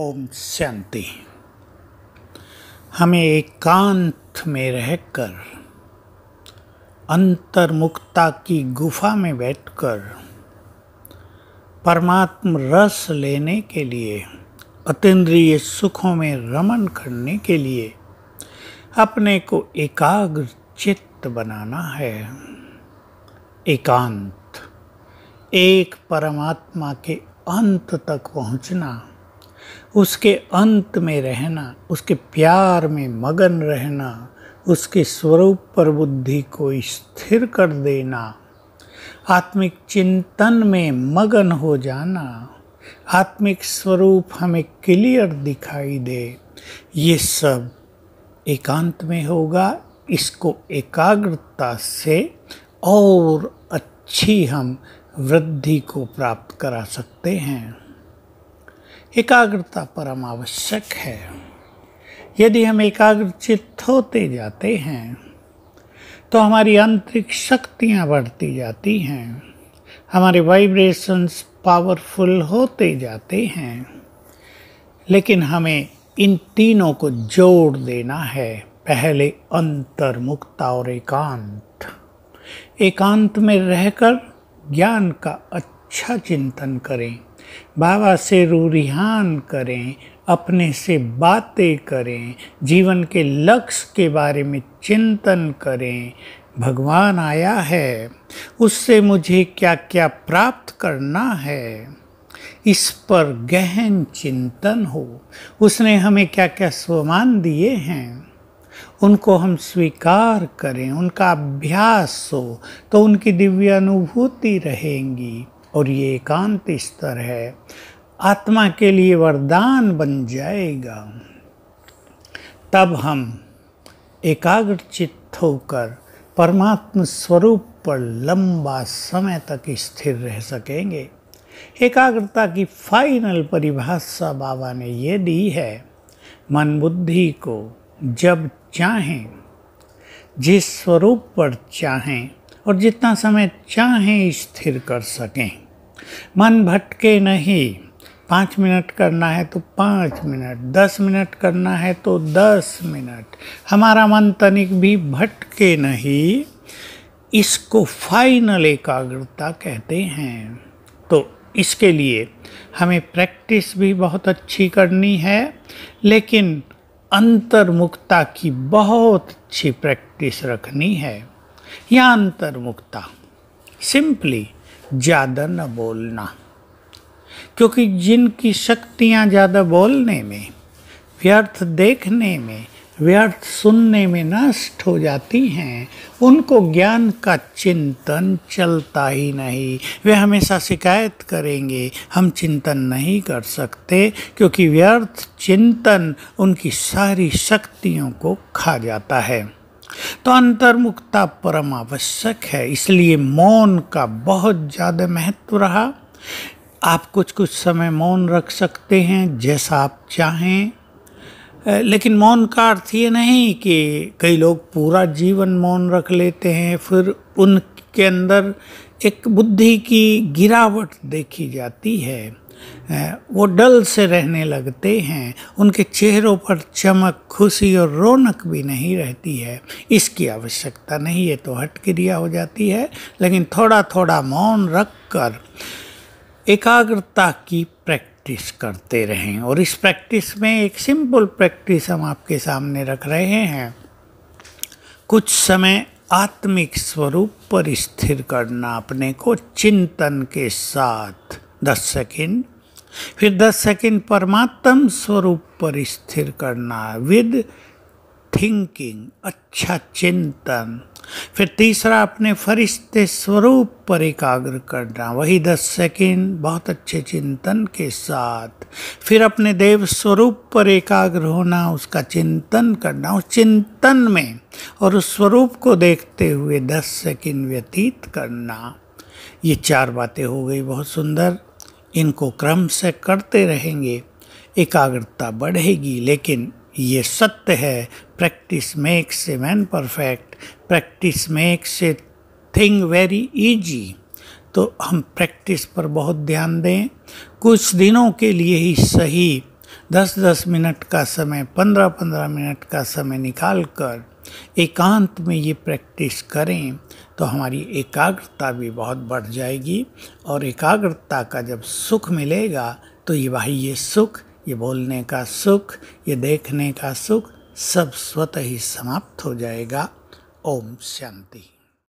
ओम शांति। हमें एकांत में रहकर, अंतर्मुक्ता की गुफा में बैठकर, परमात्म रस लेने के लिए, अतीन्द्रिय सुखों में रमन करने के लिए, अपने को एकाग्र चित्त बनाना है। एकांत, एक परमात्मा के अंत तक पहुँचना उसके अंत में रहना, उसके प्यार में मगन रहना, उसके स्वरूप पर बुद्धि को स्थिर कर देना, आत्मिक चिंतन में मगन हो जाना, आत्मिक स्वरूप हमें क्लियर दिखाई दे, ये सब एकांत में होगा, इसको एकाग्रता से और अच्छी हम वृद्धि को प्राप्त करा सकते हैं। एकाग्रता परम आवश्यक है। यदि हम एकाग्रचित होते जाते हैं तो हमारी आंतरिक शक्तियाँ बढ़ती जाती हैं, हमारे वाइब्रेशंस पावरफुल होते जाते हैं, लेकिन हमें इन तीनों को जोड़ देना है, पहले अंतर्मुक्ता और एकांत। एकांत में रहकर ज्ञान का अच्छा चिंतन करें। बाबा से रूरिहान करें, अपने से बातें करें, जीवन के लक्ष्य के बारे में चिंतन करें। भगवान आया है, उससे मुझे क्या क्या प्राप्त करना है? इस पर गहन चिंतन हो। उसने हमें क्या क्या स्वमान दिए हैं? उनको हम स्वीकार करें, उनका अभ्यास हो तो उनकी दिव्य अनुभूति रहेंगी। और ये एकांत स्तर है। आत्मा के लिए वरदान बन जाएगा। तब हम एकाग्र चित्त होकर परमात्म स्वरूप पर लंबा समय तक स्थिर रह सकेंगे। एकाग्रता की फाइनल परिभाषा बाबा ने ये दी है, मन बुद्धि को जब चाहें, जिस स्वरूप पर चाहें और जितना समय चाहें स्थिर कर सकें। मन भटके नहीं। पाँच मिनट करना है तो पाँच मिनट, दस मिनट करना है तो दस मिनट। हमारा मन तनिक भी भटके नहीं, इसको फाइनल एकाग्रता कहते हैं। तो इसके लिए हमें प्रैक्टिस भी बहुत अच्छी करनी है, लेकिन अंतर्मुक्ता की बहुत अच्छी प्रैक्टिस रखनी है। या अंतर्मुक्ता सिंपली ज़्यादा न बोलना। क्योंकि जिनकी शक्तियाँ ज़्यादा बोलने में, व्यर्थ देखने में, व्यर्थ सुनने में नष्ट हो जाती हैं, उनको ज्ञान का चिंतन चलता ही नहीं। वे हमेशा शिकायत करेंगे, हम चिंतन नहीं कर सकते, क्योंकि व्यर्थ चिंतन उनकी सारी शक्तियों को खा जाता है। तो अंतर्मुखता परम आवश्यक है, इसलिए मौन का बहुत ज़्यादा महत्व रहा। आप कुछ कुछ समय मौन रख सकते हैं, जैसा आप चाहें। लेकिन मौन का अर्थ ये नहीं कि कई लोग पूरा जीवन मौन रख लेते हैं, फिर उनके अंदर एक बुद्धि की गिरावट देखी जाती है वो डल से रहने लगते हैं, उनके चेहरों पर चमक, खुशी और रौनक भी नहीं रहती है। इसकी आवश्यकता नहीं है तो हट क्रिया हो जाती है, लेकिन थोड़ा थोड़ा मौन रख कर एकाग्रता की प्रैक्टिस करते रहें। और इस प्रैक्टिस में एक सिंपल प्रैक्टिस हम आपके सामने रख रहे हैं। कुछ समय आत्मिक स्वरूप पर स्थिर करना अपने को चिंतन के साथ। दस सेकेंड। फिर दस सेकेंड परमात्म स्वरूप पर स्थिर करना। विद थिंकिंग अच्छा चिंतन। फिर तीसरा अपने फरिश्ते स्वरूप पर एकाग्र करना। वही दस सेकेंड बहुत अच्छे चिंतन के साथ। फिर अपने देव स्वरूप पर एकाग्र होना, उसका चिंतन करना। उस चिंतन में और उस स्वरूप को देखते हुए दस सेकेंड व्यतीत करना। ये चार बातें हो गई बहुत सुंदर। इनको क्रम से करते रहेंगे। एकाग्रता बढ़ेगी, लेकिन ये सत्य है। Practice makes a man perfect practice makes a thing very easy तो हम प्रैक्टिस पर बहुत ध्यान दें। कुछ दिनों के लिए ही सही। दस दस मिनट का समय पंद्रह पंद्रह मिनट का समय निकाल कर एकांत में ये प्रैक्टिस करें तो हमारी एकाग्रता भी बहुत बढ़ जाएगी। और एकाग्रता का जब सुख मिलेगा तो ये भाई ये सुख ये बोलने का सुख, ये देखने का सुख सब स्वतः ही समाप्त हो जाएगा। ओम शांति।